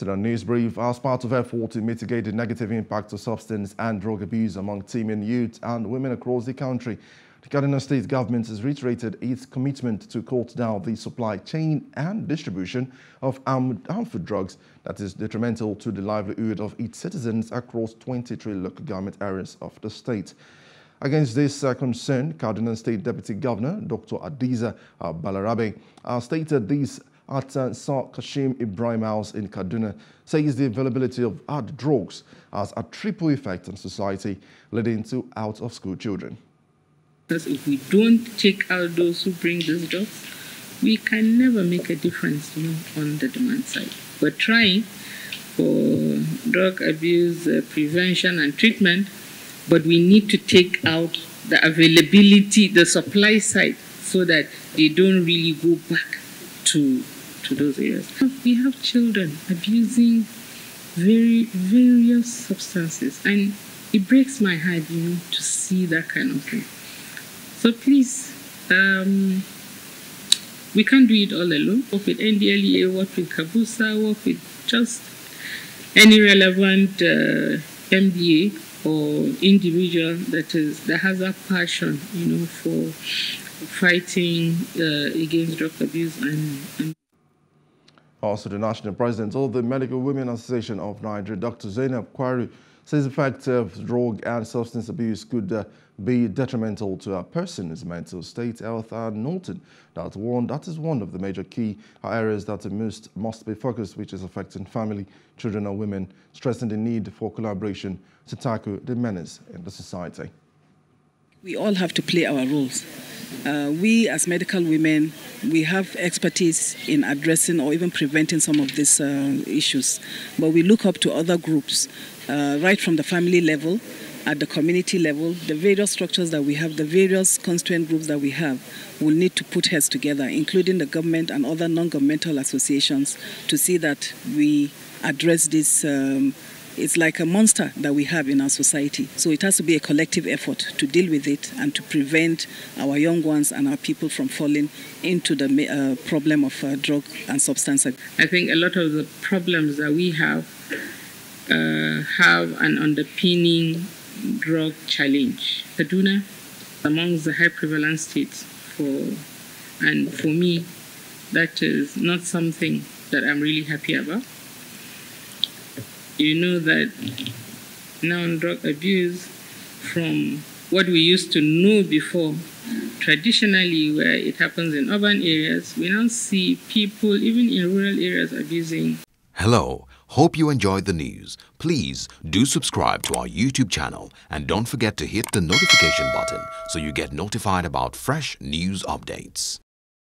To the news brief, as part of effort to mitigate the negative impact of substance and drug abuse among teeming youth and women across the country, the Kaduna State government has reiterated its commitment to cut down the supply chain and distribution of harmful drugs that is detrimental to the livelihood of its citizens across 23 local government areas of the state. Against this uh, concern, Kaduna State Deputy Governor Dr. Hadiza Balarabe uh, stated these at uh, Sir Kashim Ibrahim House in Kaduna says the availability of hard drugs has a triple effect on society, leading to out-of-school children. Because if we don't take out those who bring these drugs, we can never make a difference you know, on the demand side. We're trying for drug abuse uh, prevention and treatment, but we need to take out the availability, the supply side, so that they don't really go back to to those areas. We have children abusing very various substances, and it breaks my heart, you know, to see that kind of thing. So please, um, we can't do it all alone. Work with NDLEA, work with KADBUSA, work with just any relevant uh, MDA or individual that is that has a passion, you know, for fighting uh, against drug abuse and, and also, the national president of the Medical Women Association of Nigeria, Dr. Zainab Kwari, says the fact of drug and substance abuse could uh, be detrimental to a person's mental state, health, and noted that one that is one of the major key areas that must must be focused, which is affecting family, children, and women, stressing the need for collaboration to tackle the menace in the society. We all have to play our roles. Uh, we as medical women, we have expertise in addressing or even preventing some of these uh, issues. But we look up to other groups, uh, right from the family level, at the community level, the various structures that we have, the various constituent groups that we have, will need to put heads together, including the government and other non-governmental associations, to see that we address this um, it's like a monster that we have in our society. So it has to be a collective effort to deal with it and to prevent our young ones and our people from falling into the uh, problem of uh, drug and substance. I think a lot of the problems that we have uh, have an underpinning drug challenge. Kaduna, amongst the high prevalence states for, and for me, that is not something that I'm really happy about you know that now drug abuse from what we used to know before traditionally where it happens in urban areas we now see people even in rural areas abusing. Hello hope you enjoyed the news. Please do subscribe to our youtube channel and don't forget to hit the notification button so you get notified about fresh news updates